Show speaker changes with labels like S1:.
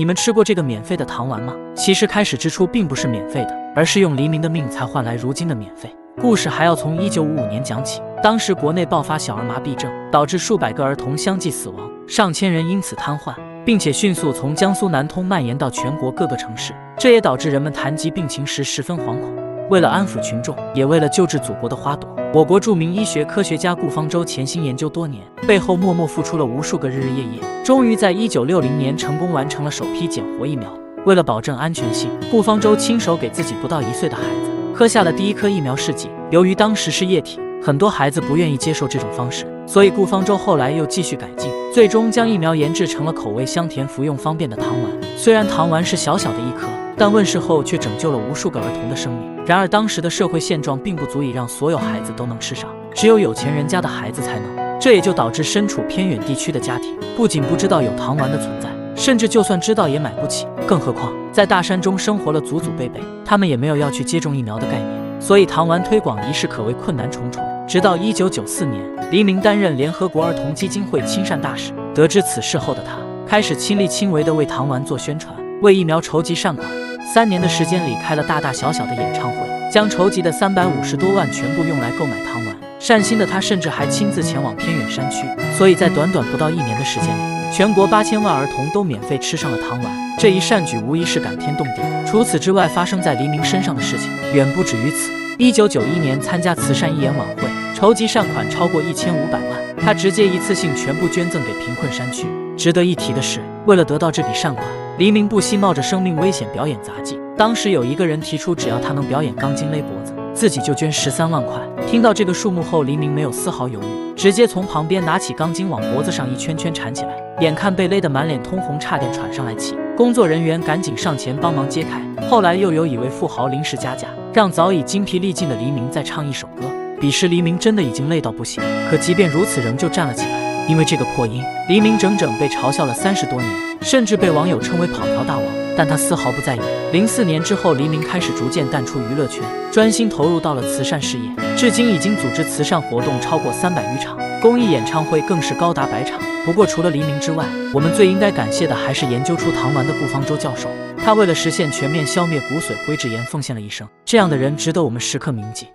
S1: 你们吃过这个免费的糖丸吗？其实开始之初并不是免费的，而是用黎明的命才换来如今的免费。故事还要从一九五五年讲起，当时国内爆发小儿麻痹症，导致数百个儿童相继死亡，上千人因此瘫痪，并且迅速从江苏南通蔓延到全国各个城市，这也导致人们谈及病情时十分惶恐。为了安抚群众，也为了救治祖国的花朵，我国著名医学科学家顾方舟潜心研究多年，背后默默付出了无数个日日夜夜，终于在一九六零年成功完成了首批减活疫苗。为了保证安全性，顾方舟亲手给自己不到一岁的孩子喝下了第一颗疫苗试剂。由于当时是液体，很多孩子不愿意接受这种方式，所以顾方舟后来又继续改进，最终将疫苗研制成了口味香甜、服用方便的糖丸。虽然糖丸是小小的一颗。但问世后却拯救了无数个儿童的生命。然而当时的社会现状并不足以让所有孩子都能吃上，只有有钱人家的孩子才能。这也就导致身处偏远地区的家庭不仅不知道有糖丸的存在，甚至就算知道也买不起。更何况在大山中生活了祖祖辈辈，他们也没有要去接种疫苗的概念，所以糖丸推广一事可谓困难重重。直到一九九四年，黎明担任联合国儿童基金会亲善大使，得知此事后的他，开始亲力亲为的为糖丸做宣传，为疫苗筹集善款。三年的时间里，开了大大小小的演唱会，将筹集的三百五十多万全部用来购买糖丸。善心的他，甚至还亲自前往偏远山区，所以在短短不到一年的时间里，全国八千万儿童都免费吃上了糖丸。这一善举无疑是感天动地。除此之外，发生在黎明身上的事情远不止于此。一九九一年，参加慈善义演晚会，筹集善款超过一千五百万，他直接一次性全部捐赠给贫困山区。值得一提的是，为了得到这笔善款。黎明不惜冒着生命危险表演杂技。当时有一个人提出，只要他能表演钢筋勒脖子，自己就捐十三万块。听到这个数目后，黎明没有丝毫犹豫，直接从旁边拿起钢筋往脖子上一圈圈缠起来。眼看被勒得满脸通红，差点喘上来气，工作人员赶紧上前帮忙揭开。后来又有一位富豪临时加价，让早已精疲力尽的黎明再唱一首歌。彼时黎明真的已经累到不行，可即便如此，仍旧站了起来。因为这个破音，黎明整整被嘲笑了三十多年，甚至被网友称为“跑调大王”。但他丝毫不在意。零四年之后，黎明开始逐渐淡出娱乐圈，专心投入到了慈善事业。至今已经组织慈善活动超过三百余场，公益演唱会更是高达百场。不过，除了黎明之外，我们最应该感谢的还是研究出糖丸的顾方舟教授。他为了实现全面消灭骨髓灰质炎，奉献了一生。这样的人值得我们时刻铭记。